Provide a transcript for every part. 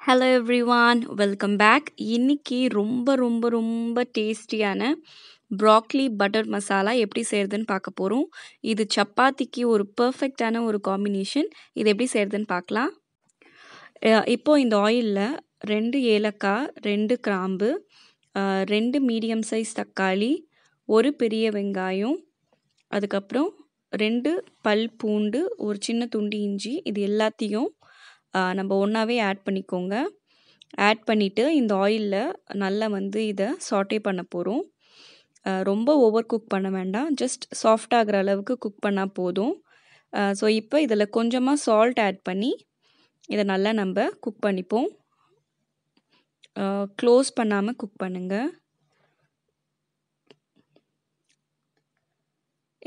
Hello everyone welcome back இன்றைக்கி ரொம்ப ரொம்ப ரொம்ப டேஸ்டியான ப்ராக்லி பட்டர் மசாலா எப்படி செய்கிறதுன்னு பார்க்க போகிறோம் இது சப்பாத்திக்கு ஒரு பர்ஃபெக்டான ஒரு காம்பினேஷன் இது எப்படி செய்கிறதுன்னு பார்க்கலாம். இப்போது இந்த ஆயிலில் ரெண்டு ஏலக்காய் ரெண்டு கிராம்பு ரெண்டு மீடியம் சைஸ் தக்காளி ஒரு பெரிய வெங்காயம் அதுக்கப்புறம் ரெண்டு பல் பூண்டு ஒரு சின்ன துண்டு இஞ்சி இது எல்லாத்தையும் நம்ம ஒன்றாவே ஆட் பண்ணிக்கோங்க. ஆட் பண்ணிவிட்டு இந்த ஆயிலில் நல்லா வந்து இதை சாட்டே பண்ண போகிறோம் ரொம்ப ஓவர் குக் பண்ண வேண்டாம். ஜஸ்ட் சாஃப்ட் ஆகிற அளவுக்கு குக் பண்ணால் போதும். ஸோ இப்போ இதில் கொஞ்சமாக சால்ட் ஆட் பண்ணி இதை நல்லா நம்ம குக் பண்ணிப்போம். க்ளோஸ் பண்ணாமல் குக் பண்ணுங்கள்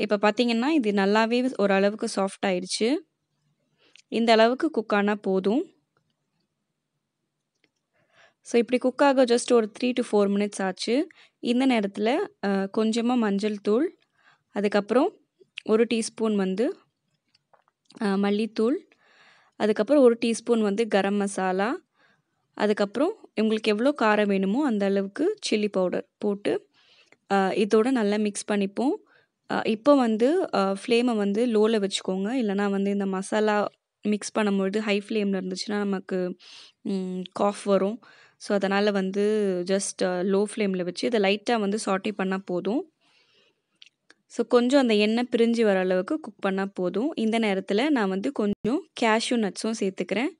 இப்போ பார்த்தீங்கன்னா இது நல்லாவே ஓரளவுக்கு சாஃப்ட் ஆயிடுச்சு. இந்த அளவுக்கு குக் ஆனால் போதும். ஸோ இப்படி குக் ஆக ஜஸ்ட் ஒரு த்ரீ டு ஃபோர் மினிட்ஸ் ஆச்சு. இந்த நேரத்தில் கொஞ்சமாக மஞ்சள் தூள் அதுக்கப்புறம் ஒரு டீஸ்பூன் வந்து மல்லித்தூள் அதுக்கப்புறம் ஒரு டீஸ்பூன் வந்து கரம் மசாலா அதுக்கப்புறம் உங்களுக்கு எவ்வளோ காரம் வேணுமோ அந்த அளவுக்கு சில்லி பவுடர் போட்டு இதோடு நல்லா மிக்ஸ் பண்ணிப்போம். இப்போ வந்து ஃப்ளேமை வந்து லோவில் வச்சுக்கோங்க. இல்லைனா வந்து இந்த மசாலா மிக்ஸ் பண்ணும்பொழுது ஹை ஃப்ளேமில் இருந்துச்சுன்னா நமக்கு காஃப் வரும். ஸோ அதனால் வந்து ஜஸ்ட் லோ ஃப்ளேமில் வச்சு இதை லைட்டாக வந்து சாட்டி பண்ணால் போதும். ஸோ கொஞ்சம் அந்த எண்ணெய் பிரிஞ்சு வர அளவுக்கு குக் பண்ணால் போதும். இந்த நேரத்தில் நான் வந்து கொஞ்சம் கேஷ்யூ நட்ஸும் சேர்த்துக்கிறேன்.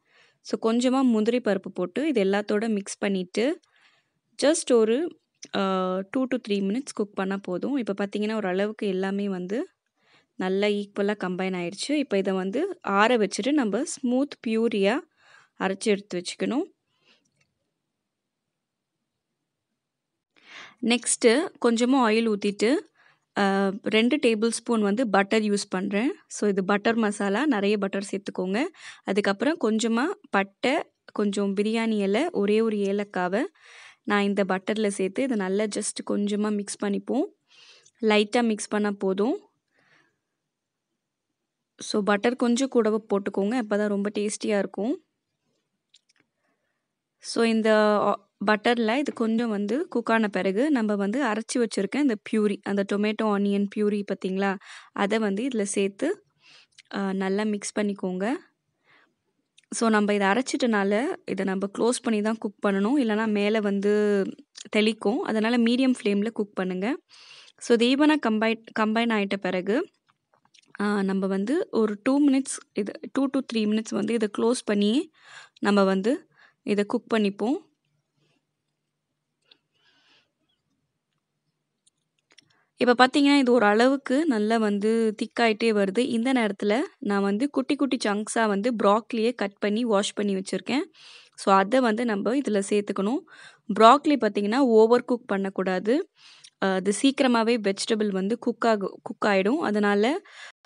ஸோ கொஞ்சமாக முந்திரி பருப்பு போட்டு இது எல்லாத்தோட மிக்ஸ் பண்ணிவிட்டு ஜஸ்ட் ஒரு two to three minutes cook பண்ணால் போதும். இப்போ பார்த்தீங்கன்னா ஒரு அளவுக்கு எல்லாமே வந்து நல்லா ஈக்குவலாக கம்பைன் ஆயிடுச்சு. இப்போ இதை வந்து ஆற வச்சுட்டு நம்ம ஸ்மூத் பியூரியாக அரைச்சி எடுத்து வச்சுக்கணும். நெக்ஸ்ட்டு கொஞ்சமாக ஆயில் ஊற்றிட்டு ரெண்டு டேபிள் ஸ்பூன் வந்து பட்டர் யூஸ் பண்ணுறேன் ஸோ இது பட்டர் மசாலா நிறைய பட்டர் சேர்த்துக்கோங்க. அதுக்கப்புறம் கொஞ்சமாக பட்டை கொஞ்சம் பிரியாணி இலை ஒரே ஒரு ஏலக்காவை நான் இந்த பட்டரில் சேர்த்து இதை நல்லா ஜஸ்ட் கொஞ்சமாக மிக்ஸ் பண்ணிப்போம். லைட்டாக மிக்ஸ் பண்ணால் போதும். ஸோ பட்டர் கொஞ்சம் கூடவை போட்டுக்கோங்க. அப்போ தான் ரொம்ப டேஸ்டியாக இருக்கும். ஸோ இந்த பட்டரில் இது கொஞ்சம் வந்து குக்கான பிறகு நம்ம வந்து அரைச்சி வச்சுருக்க இந்த பியூரி அந்த டொமேட்டோ ஆனியன் பியூரி பார்த்திங்களா? அதை வந்து இதில் சேர்த்து நல்லா மிக்ஸ் பண்ணிக்கோங்க. ஸோ நம்ம இதை அரைச்சிட்டனால இதை நம்ம க்ளோஸ் பண்ணி தான் குக் பண்ணணும். இல்லைனா மேலே வந்து தெளிக்கும். அதனால் மீடியம் ஃப்ளேமில் குக் பண்ணுங்கள் ஸோ இது ஈவனாக கம்பைன் கம்பைன் ஆகிட்ட பிறகு நம்ம வந்து ஒரு டூ மினிட்ஸ் இது டூ டு த்ரீ மினிட்ஸ் வந்து இதை க்ளோஸ் பண்ணி நம்ம வந்து இதை குக் பண்ணிப்போம். இப்போ பார்த்தீங்கன்னா இது ஒரு அளவுக்கு நல்லா வந்து திக்காயிட்டே வருது. இந்த நேரத்தில் நான் வந்து குட்டி குட்டி சங்க்ஸாக வந்து ப்ராக்லியே கட் பண்ணி வாஷ் பண்ணி வச்சுருக்கேன். ஸோ அதை வந்து நம்ம இதில் சேர்த்துக்கணும். ப்ராக்லி பார்த்திங்கன்னா ஓவர் குக் பண்ணக்கூடாது. அது சீக்கிரமாகவே வெஜிடபிள் வந்து குக் ஆக குக் ஆகிடும் அதனால்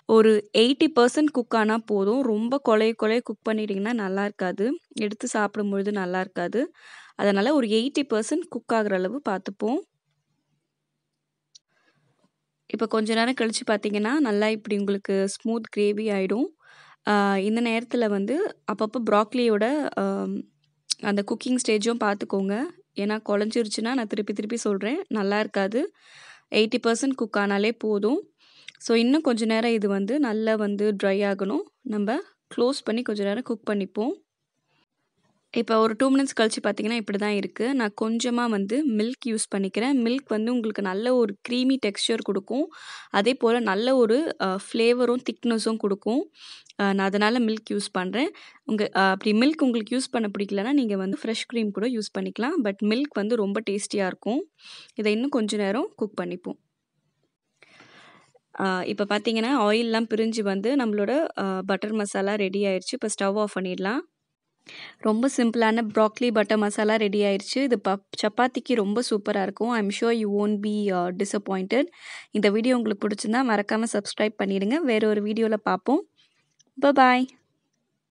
ஒரு எயிட்டி பர்சன்ட் குக் ஆனால் போதும். ரொம்ப கொலைய கொலைய குக் பண்ணிட்டிங்கன்னா நல்லா இருக்காது. எடுத்து சாப்பிடும்பொழுது நல்லா இருக்காது. அதனால் ஒரு எயிட்டி பர்சன்ட் குக் ஆகிற அளவு பார்த்துப்போம். இப்போ கொஞ்ச நேரம் கழித்து பார்த்தீங்கன்னா நல்லா இப்படி உங்களுக்கு ஸ்மூத் கிரேவி ஆகிடும் இந்த நேரத்தில் வந்து அப்பப்போ ப்ராக்லியோட அந்த குக்கிங் ஸ்டேஜும் பார்த்துக்கோங்க ஏன்னா குழஞ்சிருச்சுன்னா நான் திருப்பி திருப்பி சொல்கிறேன் நல்லா இருக்காது. எயிட்டி பர்சன்ட் குக் ஆனாலே போதும். ஸோ இன்னும் கொஞ்ச நேரம் இது வந்து நல்லா வந்து ட்ரை ஆகணும். நம்ம க்ளோஸ் பண்ணி கொஞ்சம் நேரம் குக் பண்ணிப்போம். இப்போ ஒரு டூ மினிட்ஸ் கழித்து பார்த்தீங்கன்னா இப்படி தான் இருக்குது நான் கொஞ்சமாக வந்து மில்க் யூஸ் பண்ணிக்கிறேன். மில்க் வந்து உங்களுக்கு நல்ல ஒரு க்ரீமி டெக்ஸ்சர் கொடுக்கும். அதே போல் நல்ல ஒரு ஃப்ளேவரும் திக்னஸும் கொடுக்கும். நான் அதனால் மில்க் யூஸ் பண்ணுறேன் உங்கள் அப்படி மில்க் உங்களுக்கு யூஸ் பண்ண பிடிக்கலனா நீங்கள் வந்து ஃப்ரெஷ் க்ரீம் கூட யூஸ் பண்ணிக்கலாம். பட் மில்க் வந்து ரொம்ப டேஸ்டியாக இருக்கும். இதை இன்னும் கொஞ்ச நேரம் குக் பண்ணிப்போம். இப்போ பார்த்தீங்கன்னா ஆயிலெலாம் பிரிஞ்சு வந்து நம்மளோட பட்டர் மசாலா ரெடி ஆயிடுச்சு இப்போ ஸ்டவ் ஆஃப் பண்ணிடலாம். ரொம்ப சிம்பிளான ப்ராக்லி பட்டர் மசாலா ரெடி ஆயிடுச்சு இது பப் சப்பாத்திக்கு ரொம்ப சூப்பராக இருக்கும். I'm sure you won't be disappointed இந்த வீடியோ உங்களுக்கு பிடிச்சிருந்தா மறக்காமல் சப்ஸ்கிரைப் பண்ணிடுங்க. வேறு ஒரு வீடியோவில் பார்ப்போம் பாய்